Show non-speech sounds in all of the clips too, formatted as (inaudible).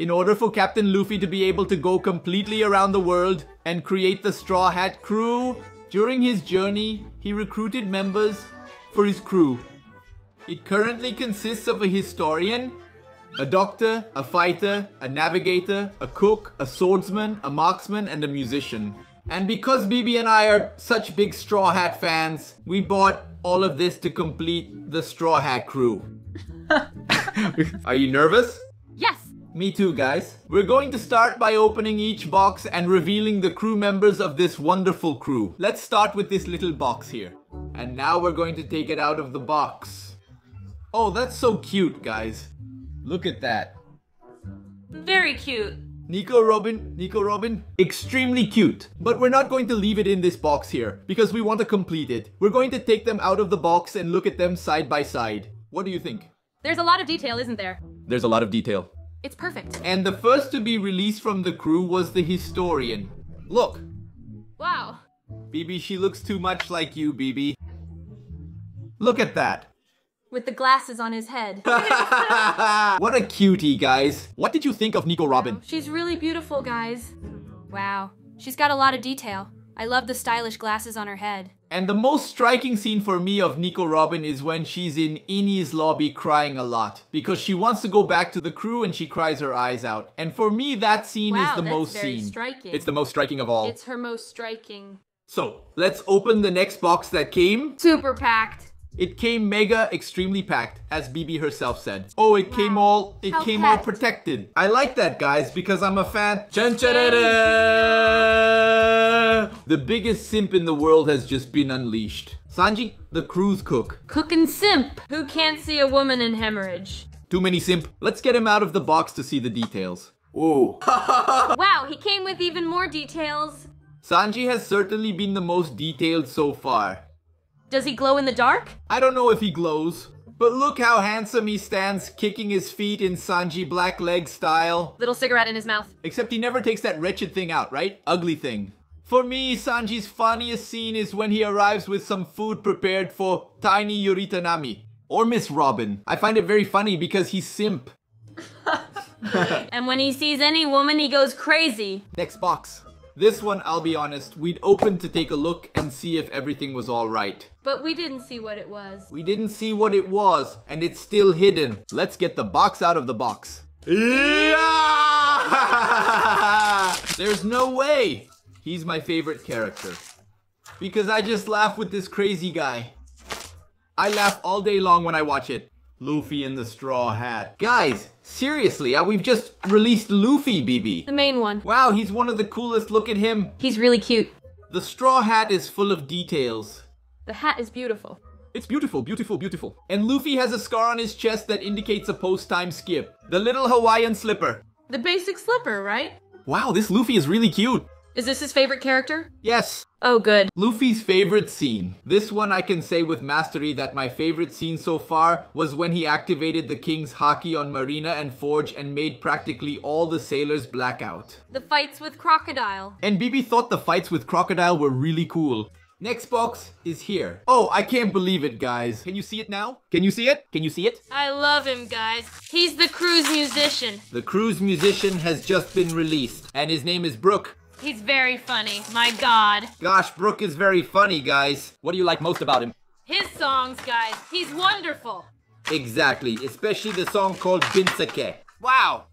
In order for Captain Luffy to be able to go completely around the world and create the Straw Hat crew, during his journey, he recruited members for his crew. It currently consists of a historian, a doctor, a fighter, a navigator, a cook, a swordsman, a marksman, and a musician. And because BB and I are such big Straw Hat fans, we bought all of this to complete the Straw Hat crew. (laughs) are you nervous? Me too, guys. We're going to start by opening each box and revealing the crew members of this wonderful crew. Let's start with this little box here. And now we're going to take it out of the box. Oh, that's so cute, guys. Look at that. Very cute. Nico Robin, Nico Robin, extremely cute. But we're not going to leave it in this box here because we want to complete it. We're going to take them out of the box and look at them side by side. What do you think? There's a lot of detail, isn't there? There's a lot of detail. It's perfect. And the first to be released from the crew was the historian. Look, Wow. BB, she looks too much like you, BB. Look at that. With the glasses on his head. (laughs) (laughs) what a cutie, guys. What did you think of Nico Robin? She's really beautiful, guys. Wow. She's got a lot of detail. I love the stylish glasses on her head. And the most striking scene for me of Nico Robin is when she's in Enies Lobby crying a lot. Because she wants to go back to the crew and she cries her eyes out. And for me, that scene Wow, is the most seen. striking. It's the most striking of all. It's her most striking. So, let's open the next box that came. Super packed. It came mega extremely packed, as BB herself said. Oh, it came all it How came all protected. I like that, guys, because I'm a fan. Chun The biggest simp in the world has just been unleashed. Sanji, the crew's cook. Cook and simp. Who can't see a woman in hemorrhage? Too many simp. Let's get him out of the box to see the details. Whoa. (laughs) wow, he came with even more details. Sanji has certainly been the most detailed so far. Does he glow in the dark? I don't know if he glows, but look how handsome he stands kicking his feet in Sanji Black Leg style. Little cigarette in his mouth. Except he never takes that wretched thing out, right? Ugly thing. For me, Sanji's funniest scene is when he arrives with some food prepared for Tiny Yuritanami. Or Miss Robin. I find it very funny because he's simp. (laughs) And when he sees any woman, he goes crazy. Next box. This one, I'll be honest, we'd open to take a look and see if everything was alright. But we didn't see what it was. We didn't see what it was, and it's still hidden. Let's get the box out of the box. Yeah! (laughs) There's no way! He's my favorite character. Because I just laugh with this crazy guy. I laugh all day long when I watch it. Luffy in the straw hat. Guys, seriously, uh, we've just released Luffy, BB. The main one. Wow, he's one of the coolest. Look at him. He's really cute. The straw hat is full of details. The hat is beautiful. It's beautiful, beautiful, beautiful. And Luffy has a scar on his chest that indicates a post-time skip. The little Hawaiian slipper. The basic slipper, right? Wow, this Luffy is really cute. Is this his favorite character? Yes, Oh, good. Luffy's favorite scene. This one I can say with mastery that my favorite scene so far was when he activated the King's Haki on Marineford and made practically all the sailors blackout. The fights with Crocodile. And BB thought the fights with Crocodile were really cool. Next box is here. Oh, I can't believe it, guys. Can you see it now? Can you see it? Can you see it? I love him, guys. He's the crew's musician. The crew's musician has just been released, and his name is Brook. He's very funny. My god. Gosh, Brook is very funny, guys. What do you like most about him? His songs, guys. He's wonderful. Exactly, especially the song called Binks' Sake. Wow!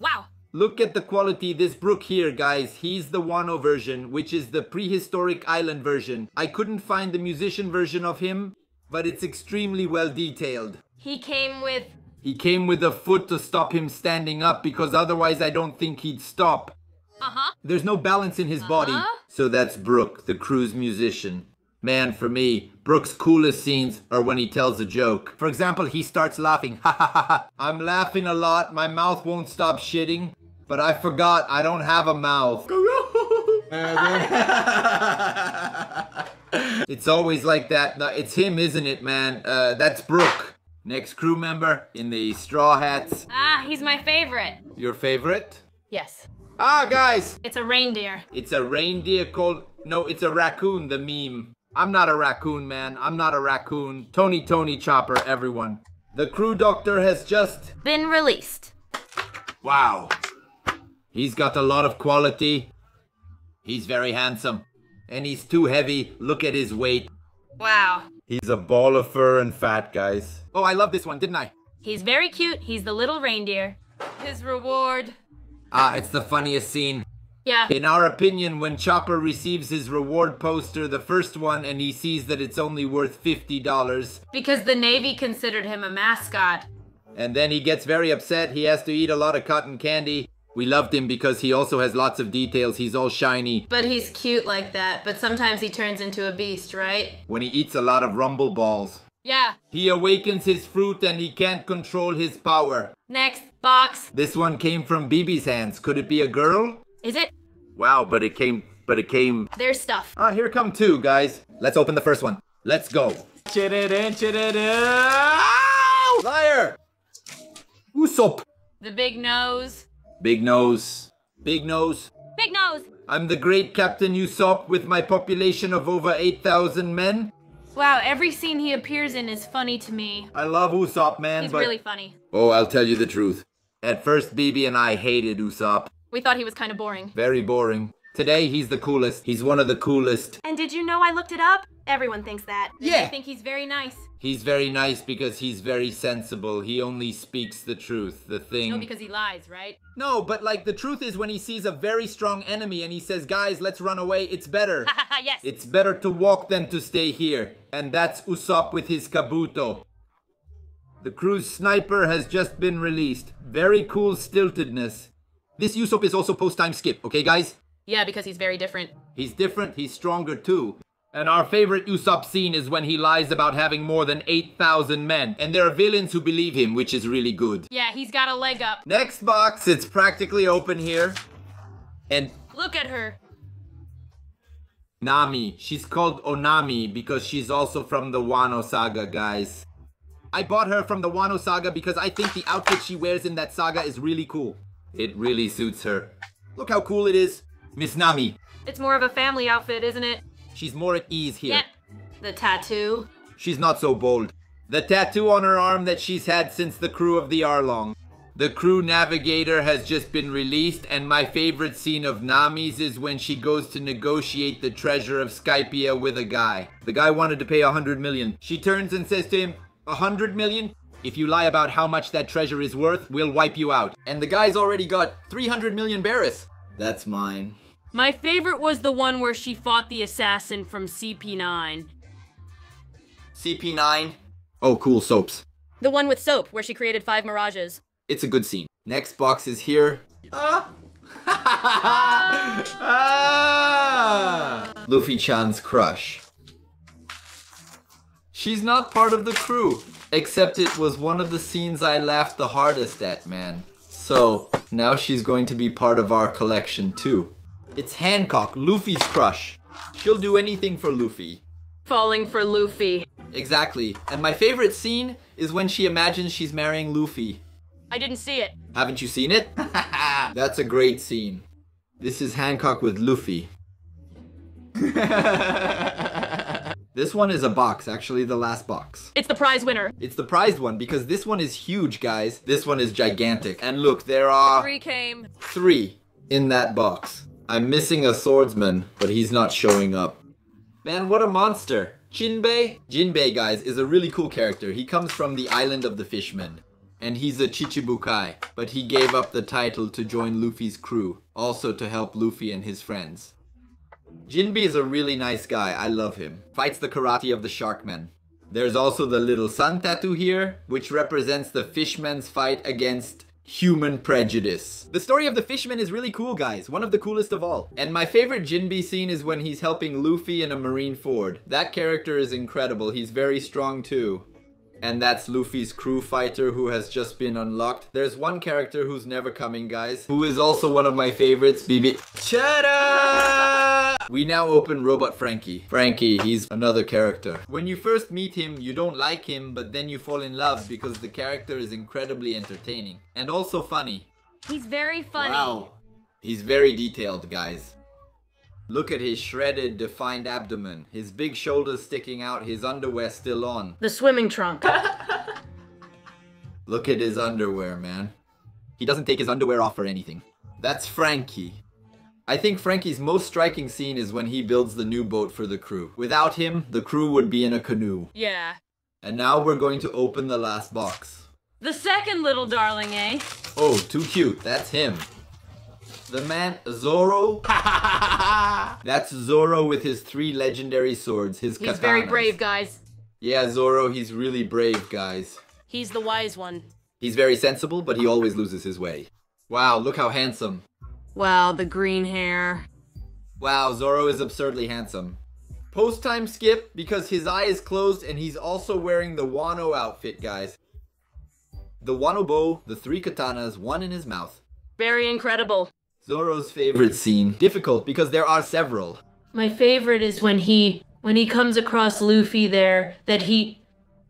Wow. Look at the quality this Brook here, guys. He's the Wano version, which is the prehistoric island version. I couldn't find the musician version of him, but it's extremely well detailed. He came with. He came with a foot to stop him standing up because otherwise I don't think he'd stop. Uh huh. There's no balance in his body. Uh-huh. So that's Brook, the crew's musician. Man, for me, Brook's coolest scenes are when he tells a joke. For example, he starts laughing. Ha ha ha ha. I'm laughing a lot. My mouth won't stop shitting. But I forgot I don't have a mouth. (laughs) it's always like that. No, it's him, isn't it, man? Uh, that's Brook. Next crew member in the straw hats. Ah, he's my favorite. Your favorite? Yes. Ah, guys, It's a reindeer. it's a reindeer called. No, it's a raccoon, the meme. I'm not a raccoon, man. I'm not a raccoon. Tony, Tony, Chopper, everyone. The crew doctor has just. Been released. Wow. He's got a lot of quality. He's very handsome. And he's too heavy. Look at his weight. Wow. He's a ball of fur and fat, guys. Oh, I love this one, didn't I? He's very cute. He's the little reindeer. His reward. Ah, it's the funniest scene. Yeah. In our opinion, when Chopper receives his reward poster, the first one, and he sees that it's only worth $50, Because the Navy considered him a mascot. and then he gets very upset, he has to eat a lot of cotton candy. We loved him because he also has lots of details, he's all shiny. But he's cute like that. But sometimes he turns into a beast, right? When he eats a lot of rumble balls. Yeah. He awakens his fruit and he can't control his power. Next box. This one came from BB's hands. Could it be a girl? Is it? Wow, but it came, but it came. There's stuff. Ah, here come two, guys. Let's open the first one. Let's go. Liar! Usopp. The big nose. Big nose. Big nose. Big nose. I'm the great Captain Usopp with my population of over 8,000 men. Wow, every scene he appears in is funny to me. I love Usopp, man, He's but... really funny. Oh, I'll tell you the truth. At first, BB and I hated Usopp. We thought he was kind of boring. Very boring. Today, he's the coolest. He's one of the coolest. And did you know I looked it up? Everyone thinks that. And Yeah. They think he's very nice. He's very nice because he's very sensible. He only speaks the truth. The thing. No, because he lies, right? No, but like the truth is when he sees a very strong enemy and he says, guys, let's run away, it's better. (laughs) yes. it's better to walk than to stay here. And that's Usopp with his Kabuto. The crew's sniper has just been released. Very cool stiltedness. This Usopp is also post-time skip, okay guys? yeah, because he's very different. He's different, he's stronger too. And our favorite Usopp scene is when he lies about having more than 8,000 men. And there are villains who believe him, which is really good. Yeah, he's got a leg up. Next box, it's practically open here. And Look at her. Nami, she's called Onami because she's also from the Wano saga, guys. I bought her from the Wano saga because I think the outfit she wears in that saga is really cool. It really suits her. Look how cool it is. Miss Nami, It's more of a family outfit, isn't it? She's more at ease here. The tattoo. She's not so bold. The tattoo on her arm that she's had since the crew of the Arlong. The crew navigator has just been released, and my favorite scene of Nami's is when she goes to negotiate the treasure of Skypiea with a guy. The guy wanted to pay a hundred million. She turns and says to him, A hundred million? If you lie about how much that treasure is worth, we'll wipe you out. And the guy's already got 300 million Berries. That's mine. My favorite was the one where she fought the assassin from CP9. CP9. Oh, cool soaps. The one with soap, where she created five mirages. It's a good scene. Next box is here. Ah. ah. Luffy Chan's crush. She's not part of the crew. Except it was one of the scenes I laughed the hardest at, man. So, now she's going to be part of our collection too. It's Hancock, Luffy's crush. She'll do anything for Luffy. Falling for Luffy. Exactly. And my favorite scene is when she imagines she's marrying Luffy. I didn't see it. Haven't you seen it? (laughs) That's a great scene. This is Hancock with Luffy. (laughs) this one is a box, actually, the last box. It's the prize winner. It's the prized one because this one is huge, guys. This one is gigantic. And look, there are Three came. three in that box. I'm missing a swordsman, but he's not showing up. Man, what a monster. Jinbei? Jinbei, guys, is a really cool character. He comes from the island of the fishmen. And he's a Shichibukai, but he gave up the title to join Luffy's crew, also to help Luffy and his friends. Jinbei is a really nice guy, I love him. Fights the karate of the Sharkmen. There's also the little sun tattoo here, which represents the fishmen's fight against human prejudice. The story of the fishman is really cool, guys. One of the coolest of all. And my favorite Jinbei scene is when he's helping Luffy in a Marineford. That character is incredible. He's very strong too. And that's Luffy's crew fighter who has just been unlocked. There's one character who's never coming, guys, who is also one of my favorites, BB. Cheddar! We now open Robot Franky. Franky, he's another character. When you first meet him, you don't like him, but then you fall in love because the character is incredibly entertaining. And also funny. He's very funny. Wow. He's very detailed, guys. Look at his shredded, defined abdomen, his big shoulders sticking out, his underwear still on. The swimming trunk. (laughs) Look at his underwear, man. He doesn't take his underwear off or anything. That's Franky. I think Franky's most striking scene is when he builds the new boat for the crew. Without him, the crew would be in a canoe. Yeah. And now we're going to open the last box. The second little darling, eh? Oh, too cute. That's him. The man, Zoro. (laughs) That's Zoro with his three legendary swords, his He's katanas. very brave, guys. Yeah, Zoro, he's really brave, guys. He's the wise one. He's very sensible, but he always loses his way. Wow, look how handsome. Wow, the green hair. Wow, Zoro is absurdly handsome. Post time skip because his eye is closed and he's also wearing the Wano outfit, guys. The Wano bow, the three katanas, one in his mouth. Very incredible. Zoro's favorite scene. Difficult because there are several. My favorite is when he when he comes across Luffy there that he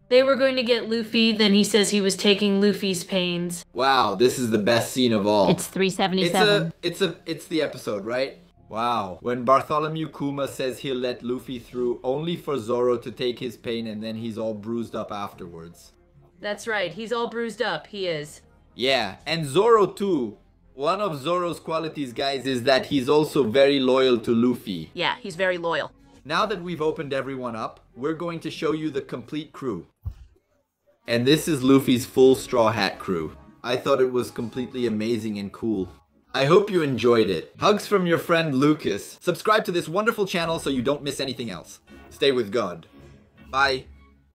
they were going to get Luffy, then he says he was taking Luffy's pains. Wow, this is the best scene of all. It's 377. It's a, it's a, it's the episode, right? Wow. When Bartholomew Kuma says he'll let Luffy through only for Zoro to take his pain and then he's all bruised up afterwards. That's right. He's all bruised up. He is. Yeah, and Zoro too. One of Zoro's qualities, guys, is that he's also very loyal to Luffy. Yeah, he's very loyal. Now that we've opened everyone up, we're going to show you the complete crew. And this is Luffy's full Straw Hat crew. I thought it was completely amazing and cool. I hope you enjoyed it. Hugs from your friend Lucas. Subscribe to this wonderful channel so you don't miss anything else. Stay with God. Bye.